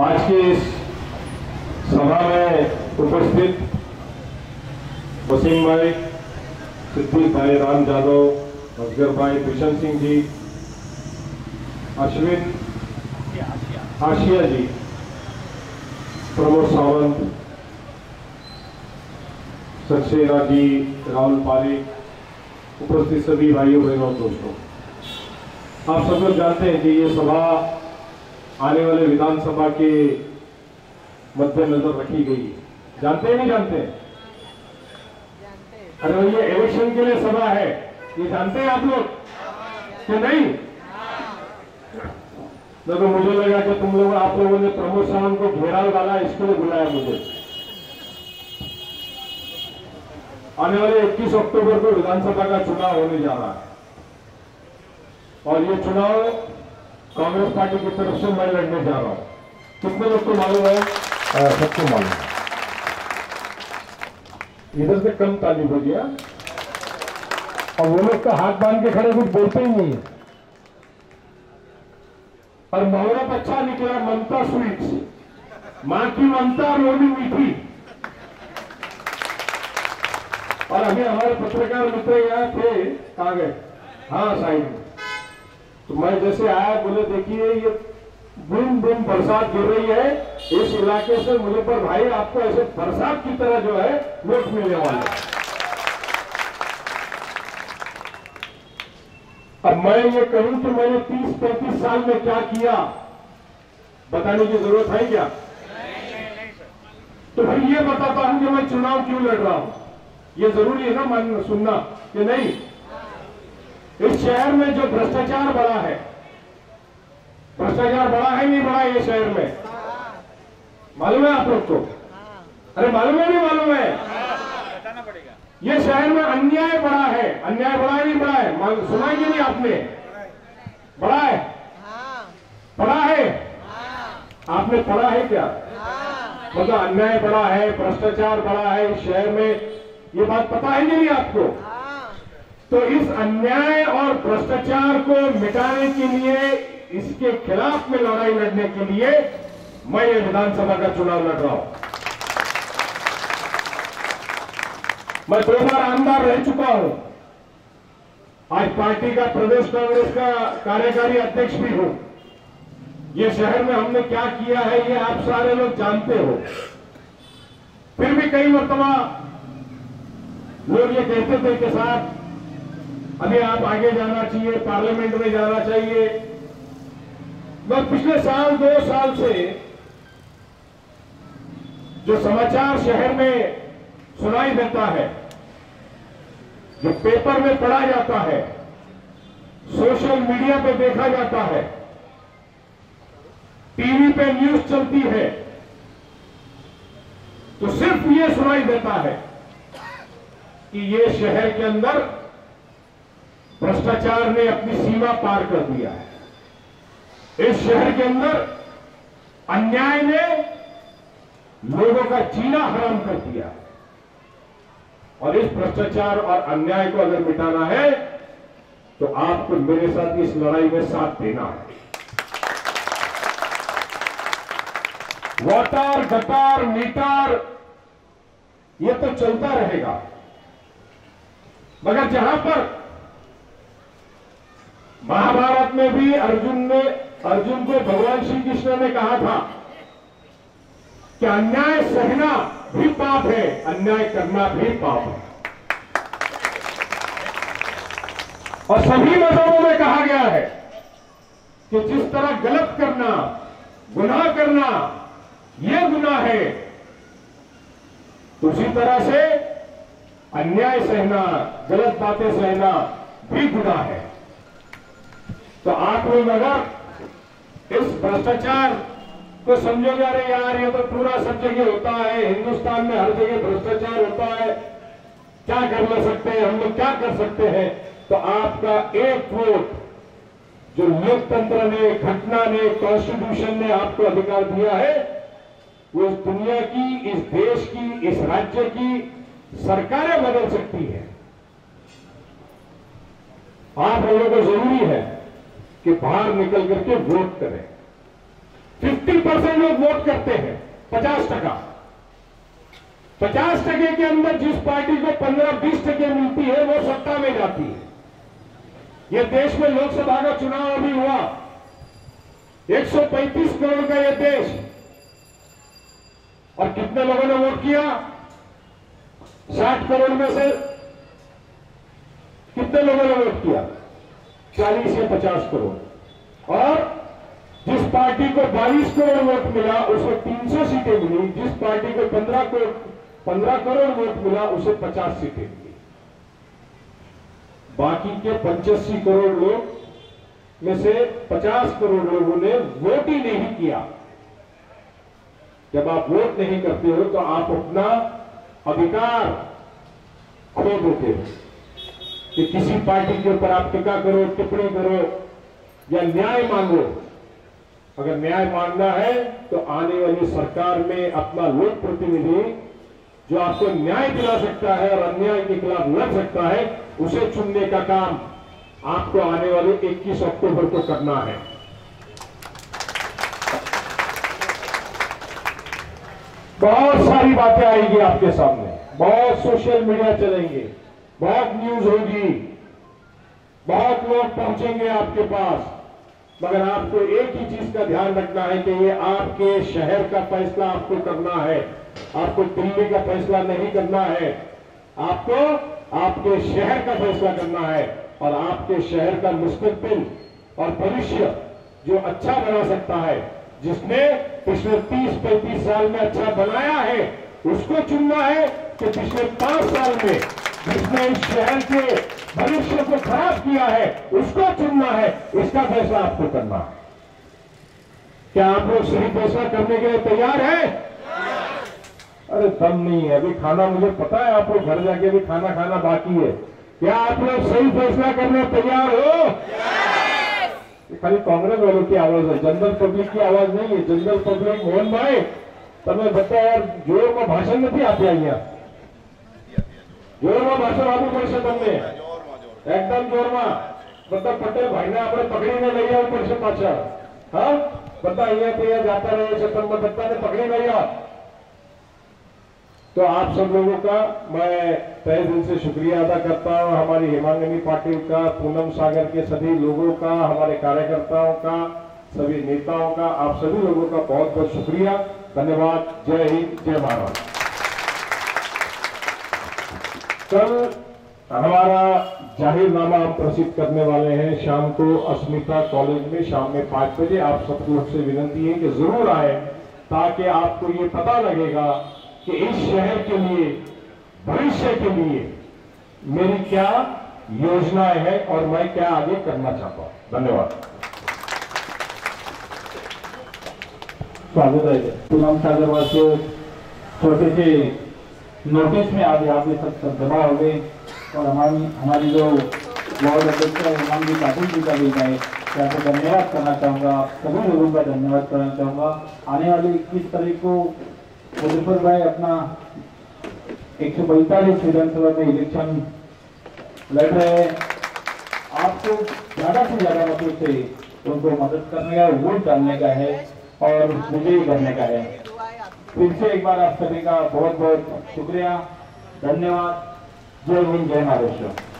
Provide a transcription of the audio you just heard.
आज की इस सभा में उपस्थित वसीम भाई सिद्दीक भाई राम जादव असगर भाई किशन सिंह जी, अश्विन आशिया जी, प्रमोद सावंत सक्सेना जी, राहुल पारिक, उपस्थित सभी भाइयों, बहनों, दोस्तों। आप सब लोग जानते हैं कि ये सभा आने वाले विधानसभा के मद्देनजर रखी गई। जानते हैं, नहीं जानते? अरे ये इलेक्शन के लिए सभा है। ये जानते हैं आप लोग? कि नहीं? देखो, मुझे लगा कि तुम लोग, आप लोगों ने प्रमोद सावंत को घेराव डाला, इसके लिए बुलाया मुझे। आने वाले 21 अक्टूबर को विधानसभा का चुनाव होने जा रहा है। और ये चुनाव कांग्रेस पार्टी की तरफ़ से मैं लड़ने जा रहा हूँ। कितने लोग को मालूम है? सबको मालूम है। इधर से कम ताली हो गया और वो लोग तो हाथ बाँध के खड़े कुछ बोलते ही नहीं है। और मुहूर्त अच्छा निकला ममता स्वीट्स माँ की ममता और वो भी मीठी। और अभी हमारे पत्रकार मित्र यहाँ थे कहा गए। हाँ में तो मैं जैसे आया, बोले, देखिए, ये बूंद बूंद बरसात गिर रही है। इस इलाके से मुझे पर भाई, आपको ऐसे बरसात की तरह जो है वोट मिलने वाले अब मैं ये कहूँ कि मैंने 30-35 साल में क्या किया? बताने की ज़रूरत है क्या? तो फिर ये बताता हूँ कि मैं चुनाव क्यों लड़ रहा हूँ? ये ज़रूरी है ना मान, सुनना कि नहीं? इस शहर में जो भ्रष्टाचार बढ़ा है, भ्रष्टाचार बढ़ा है नहीं बढ़ा ये शहर में? मालूम है आप लोग को? अरे मालूम है, नहीं मालूम है? ये शहर में अन्याय बढ़ा है। अन्याय बढ़ा है, नहीं बढ़ा है? सुना ही नहीं आपने? बढ़ा है? पढ़ा है? आपने पढ़ा है क्या? मतलब अन्याय बढ़ा है, भ्रष्टाचार बढ़ा है इस शहर में, ये बात पता है नहीं आपको? तो इस अन्याय और भ्रष्टाचार को मिटाने के लिए, इसके खिलाफ में लड़ाई लड़ने के लिए मैं ये विधानसभा का चुनाव लड़ रहा हूँ। मैं दो बार आमदार रह चुका हूँ। आज पार्टी का प्रदेश कांग्रेस का कार्यकारी अध्यक्ष भी हूँ। ये शहर में हमने क्या किया है, ये आप सारे लोग जानते हो। फिर भी कई मरतबा लोग ये कहते थे कि साहब अभी आप आगे जाना चाहिए, पार्लियामेंट में जाना चाहिए। मैं पिछले साल, दो साल से जो समाचार शहर में सुनाई देता है, जो पेपर में पढ़ा जाता है, सोशल मीडिया पे देखा जाता है, टीवी पे न्यूज़ चलती है तो सिर्फ़ ये सुनाई देता है कि ये शहर के अंदर भ्रष्टाचार ने अपनी सीमा पार कर दिया है। इस शहर के अंदर अन्याय ने लोगों का जीना हराम कर दिया है। और इस भ्रष्टाचार और अन्याय को अगर मिटाना है तो आपको मेरे साथ इस लड़ाई में साथ देना है। वाटर, गटार, मीटर, ये तो चलता रहेगा। मगर जहाँ पर महाभारत में भी अर्जुन ने, अर्जुन को भगवान श्री कृष्ण ने कहा था कि अन्याय सहना भी पाप है, अन्याय करना भी पाप है। और सभी मजहबों में कहा गया है कि जिस तरह गलत करना, गुनाह करना यह गुनाह है, उसी तरह से अन्याय सहना, गलत बातें सहना भी गुनाह है। तो आप लोग अगर इस भ्रष्टाचार को समझोगे, अरे यार, ये तो पूरा सब जगह होता है, हिंदुस्तान में हर जगह भ्रष्टाचार होता है, क्या कर ले सकते हैं, हम लोग क्या कर सकते हैं? तो आपका एक वोट जो लोकतंत्र ने, घटना ने कॉन्स्टिट्यूशन ने आपको अधिकार दिया है, वो इस दुनिया की, इस देश की, इस राज्य की सरकारें बदल सकती है। आप लोगों को ज़रूरी है कि बाहर निकल करके वोट करें। 50 परसेंट लोग वोट करते हैं, पचास टका। पचास टके के अंदर जिस पार्टी को पंद्रह बीस टके मिलती है, वो सत्ता में जाती है। ये देश में लोकसभा का चुनाव अभी हुआ। 135 करोड़ का यह देश। और कितने लोगों ने वोट किया? 60 करोड़ में से कितने लोगों ने वोट किया? 40 या 50 करोड़। और जिस पार्टी को 22 करोड़ वोट मिला, उसे 300 सीटें मिली। जिस पार्टी को 15 करोड़ 15 करोड़ वोट मिला, उसे 50 सीटें मिली। बाकी के पंचासी करोड़ लोग में से 50 करोड़ लोगों ने वोट ही नहीं किया। जब आप वोट नहीं करते हो तो आप अपना अधिकार खो देते हो। कि किसी पार्टी के ऊपर आप टिका करो, टिप्पणी करो या न्याय मांगो। अगर न्याय मांगना है तो आने वाली सरकार में अपना लोक प्रतिनिधि जो आपको न्याय दिला सकता है और अन्याय के खिलाफ लड़ सकता है, उसे चुनने का काम आपको आने वाले 21 अक्टूबर को करना है। बहुत सारी बातें आएगी आपके सामने। बहुत सोशल मीडिया चलेंगे। बहुत न्यूज़ होगी। बहुत लोग पहुँचेंगे आपके पास। मगर आपको एक ही चीज़ का ध्यान रखना है कि ये आपके शहर का फैसला आपको करना है। आपको दिल्ली का फैसला नहीं करना है। आपको आपके शहर का फैसला करना है। और आपके शहर का मुस्तबिल और भविष्य जो अच्छा बना सकता है, जिसने पिछले 30-35 साल में अच्छा बनाया है, उसको चुनना है कि पिछले पाँच साल में जिसने इस शहर के भविष्य को खराब किया है उसको चुनना है इसका फैसला आपको करना है क्या आप लोग सही फैसला करने के लिए तैयार हैं अरे दम नहीं है अभी खाना मुझे पता है आप लोग घर जाके भी खाना खाना बाकी है क्या आप लोग सही फैसला करने तैयार हो ये खाली कांग्रेस वालों की आवाज है जनरल पब्लिक की आवाज नहीं है जनरल पब्लिक मोहन भाई તમે બધા યાર જોરમાં ભાષણ નથી આપી અહીંયા જોરમાં ભાષણ આપવું પડશે તમને એકદમ જોરમાં બધા પટેલ ભાઈને આપણે પકડીને લઈ આવવું પડશે પાછળ હા બધા અહીંયાથી અહીંયા જાતા રહે છે તમે બધાને પકડી લઈ આવો तो आप सब लोगों का मैं तय दिल से शुक्रिया अदा करता हूं हमारी हेमांगनी पाटिल का पूनम सागर के सभी लोगों का हमारे कार्यकर्ताओं का सभी नेताओं का आप सभी लोगों का बहुत बहुत शुक्रिया धन्यवाद जय हिंद जय भारत कल हमारा जाहिरनामा हम प्रसिद्ध करने वाले हैं। शाम को अस्मिता कॉलेज में शाम में पाँच बजे आप सब लोग से विनती है कि ज़रूर आए, ताकि आपको ये पता लगेगा कि इस शहर के लिए, भविष्य के लिए मेरी क्या योजनाएँ हैं और मैं क्या आगे करना चाहता हूँ। धन्यवाद। स्वागत है। पूनम सागर वासियों, छोटे से नोटिस में यहाँ पे सब सब जमा हो गए। और हमारी हमारी जो वार्ड अध्यक्ष है इमाम जी पाटिल जी का भी मैं यहाँ पे धन्यवाद करना चाहूँगा। सभी लोगों का धन्यवाद करना चाहूँगा। आने वाली इक्कीस तारीख को मुजफ्फर भाई अपना एक सौ पैंतालीस विधानसभा में इलेक्शन लड़ रहे हैं। आपको ज़्यादा से ज़्यादा मतलब से उनको मदद करने का, वोट डालने का है और विजयी करने का है। फिर से एक बार आप सभी का बहुत बहुत शुक्रिया, धन्यवाद। जय हिंद, जय महाराष्ट्र।